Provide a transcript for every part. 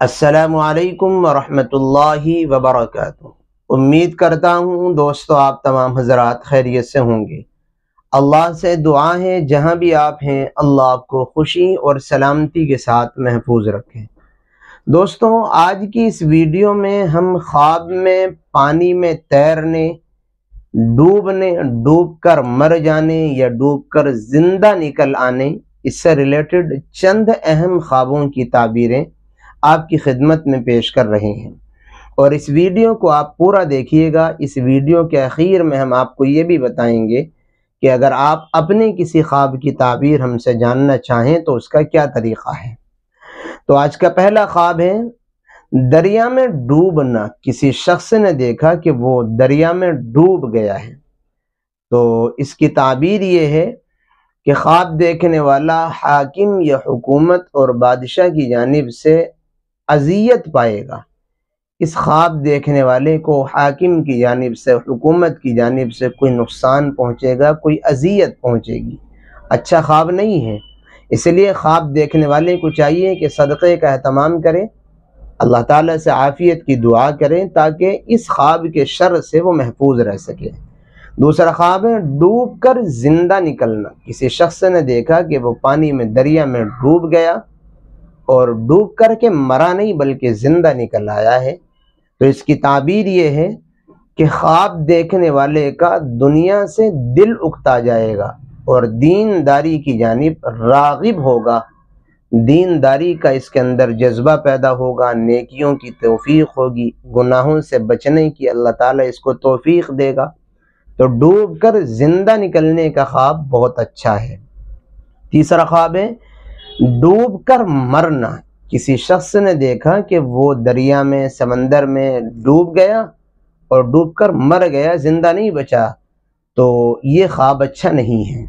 السلام علیکم ورحمۃ اللہ وبرکاتہ۔ امید کرتا ہوں دوستو آپ تمام حضرات خیریت سے ہوں گے۔ اللہ سے دعا ہے، جہاں بھی آپ ہیں، اللہ آپ کو خوشی اور سلامتی کے ساتھ محفوظ رکھیں دوستوں آج کی اس ویڈیو میں ہم خواب میں پانی میں تیرنے، ڈوبنے، ڈوب کر مر جانے یا ڈوب کر زندہ نکل آنے، اس سے ریلیٹڈ چند اہم خوابوں کی تعبیریں آپ کی خدمت میں پیش کر رہے ہیں۔ اور اس ویڈیو کو آپ پورا دیکھیے گا۔ اس ویڈیو کے اخیر میں ہم آپ کو یہ بھی بتائیں گے کہ اگر آپ اپنے کسی خواب کی تعبیر ہم سے جاننا چاہیں تو اس کا کیا طریقہ ہے۔ تو آج کا پہلا خواب ہے، دریا میں ڈوبنا۔ کسی شخص نے دیکھا کہ وہ دریا میں ڈوب گیا ہے۔ تو اس کی تعبیر یہ ہے کہ خواب دیکھنے والا حاکم یا حکومت اور بادشاہ کی جانب سے اذیت پائے گا۔ اس خواب دیکھنے والے کو حاکم کی جانب سے، حکومت کی جانب سے کوئی نقصان پہنچے گا، کوئی اذیت پہنچے گی۔ اچھا خواب نہیں ہے۔ اس لیے خواب دیکھنے والے کو چاہیے کہ صدقے کا اہتمام کرے۔ اللہ تعالیٰ سے عافیت کی دعا کریں تاکہ اس خواب کے شر سے وہ محفوظ رہ سکے۔ دوسرا خواب ہے، ڈوب کر زندہ نکلنا۔ کسی شخص نے دیکھا کہ وہ پانی میں دریا میں ڈوب گیا۔ اور ڈوب کر کے مرا نہیں بلکہ زندہ نکل آیا ہے۔ تو اس کی تعبیر یہ ہے کہ خواب دیکھنے والے کا دنیا سے دل اکتا جائے گا اور دین داری کی جانب راغب ہوگا۔ دین داری کا اس کے اندر جذبہ پیدا ہوگا، نیکیوں کی توفیق ہوگی، گناہوں سے بچنے کی اللہ تعالیٰ اس کو توفیق دے گا۔ تو ڈوب کر زندہ نکلنے کا خواب بہت اچھا ہے۔ تیسرا خواب ہے ڈوب کر مرنا۔ کسی شخص نے دیکھا کہ وہ دریا میں، سمندر میں ڈوب گیا اور ڈوب کر مر گیا، زندہ نہیں بچا، تو یہ خواب اچھا نہیں ہے۔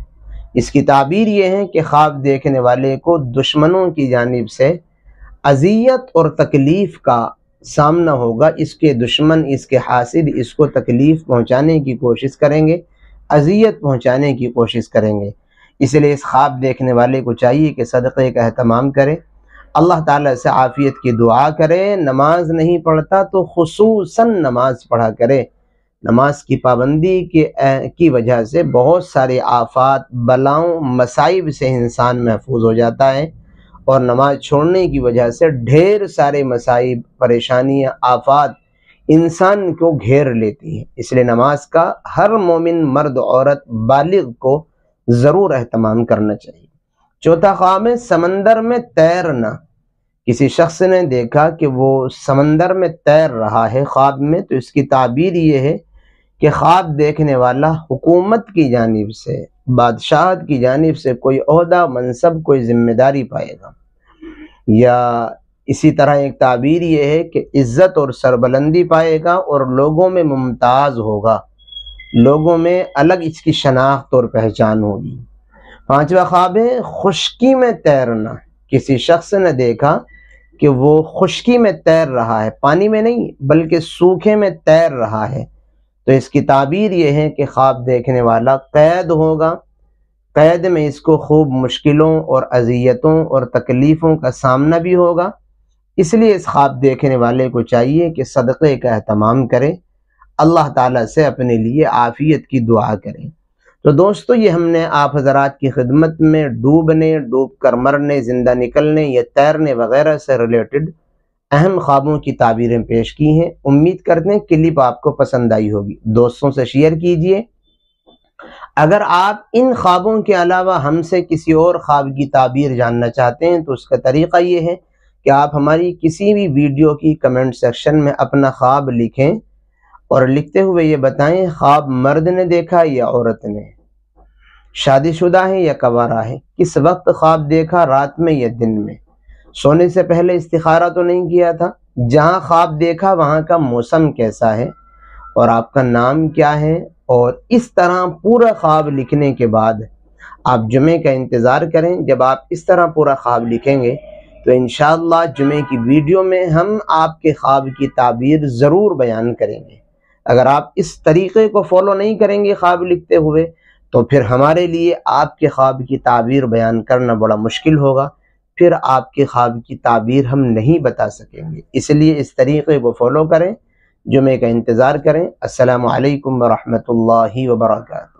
اس کی تعبیر یہ ہے کہ خواب دیکھنے والے کو دشمنوں کی جانب سے اذیت اور تکلیف کا سامنا ہوگا۔ اس کے دشمن، اس کے حاصل اس کو تکلیف پہنچانے کی کوشش کریں گے، اذیت پہنچانے کی کوشش کریں گے۔ اس لیے اس خواب دیکھنے والے کو چاہیے کہ صدقے کا اہتمام کرے۔ اللہ تعالیٰ سے عافیت کی دعا کرے۔ نماز نہیں پڑھتا تو خصوصاً نماز پڑھا کرے۔ نماز کی پابندی کے کی وجہ سے بہت سارے آفات، بلاؤں، مصائب سے انسان محفوظ ہو جاتا ہے۔ اور نماز چھوڑنے کی وجہ سے ڈھیر سارے مصائب، پریشانیاں، آفات انسان کو گھیر لیتی ہیں۔ اس لیے نماز کا ہر مومن، مرد، عورت، بالغ کو ضرور اہتمام کرنا چاہیے۔ چوتھا خواب ہے، سمندر میں تیرنا۔ کسی شخص نے دیکھا کہ وہ سمندر میں تیر رہا ہے خواب میں، تو اس کی تعبیر یہ ہے کہ خواب دیکھنے والا حکومت کی جانب سے، بادشاہت کی جانب سے کوئی عہدہ، منصب، کوئی ذمہ داری پائے گا۔ یا اسی طرح ایک تعبیر یہ ہے کہ عزت اور سربلندی پائے گا اور لوگوں میں ممتاز ہوگا۔ لوگوں میں الگ اس کی شناخت اور پہچان ہوگی۔ پانچواں خواب ہے، خشکی میں تیرنا۔ کسی شخص نے دیکھا کہ وہ خشکی میں تیر رہا ہے، پانی میں نہیں، بلکہ سوکھے میں تیر رہا ہے۔ تو اس کی تعبیر یہ ہے کہ خواب دیکھنے والا قید ہوگا۔ قید میں اس کو خوب مشکلوں اور اذیتوں اور تکلیفوں کا سامنا بھی ہوگا۔ اس لیے اس خواب دیکھنے والے کو چاہیے کہ صدقے کا اہتمام کرے۔ اللہ تعالیٰ سے اپنے لیے عافیت کی دعا کریں۔ تو دوستو، یہ ہم نے آپ حضرات کی خدمت میں ڈوبنے، ڈوب کر مرنے، زندہ نکلنے یا تیرنے وغیرہ سے ریلیٹڈ اہم خوابوں کی تعبیریں پیش کی ہیں۔ امید کرتے ہیں کلپ آپ کو پسند آئی ہوگی۔ دوستوں سے شیئر کیجیے۔ اگر آپ ان خوابوں کے علاوہ ہم سے کسی اور خواب کی تعبیر جاننا چاہتے ہیں، تو اس کا طریقہ یہ ہے کہ آپ ہماری کسی بھی ویڈیو کی کمنٹ سیکشن میں اپنا خواب لکھیں۔ اور لکھتے ہوئے یہ بتائیں، خواب مرد نے دیکھا یا عورت نے؟ شادی شدہ ہے یا کوارا ہے کس وقت خواب دیکھا، رات میں یا دن میں؟ سونے سے پہلے استخارہ تو نہیں کیا تھا؟ جہاں خواب دیکھا، وہاں کا موسم کیسا ہے؟ اور آپ کا نام کیا ہے؟ اور اس طرح پورا خواب لکھنے کے بعد آپ جمعے کا انتظار کریں۔ جب آپ اس طرح پورا خواب لکھیں گے، تو انشاءاللہ جمعے کی ویڈیو میں ہم آپ کے خواب کی تعبیر ضرور بیان کریں گے۔ اگر آپ اس طریقے کو فالو نہیں کریں گے خواب لکھتے ہوئے، تو پھر ہمارے لیے آپ کے خواب کی تعبیر بیان کرنا بڑا مشکل ہوگا۔ پھر آپ کے خواب کی تعبیر ہم نہیں بتا سکیں گے۔ اس لیے اس طریقے کو فالو کریں، جمعے کا انتظار کریں۔ السلام علیکم ورحمۃ اللہ وبرکاتہ۔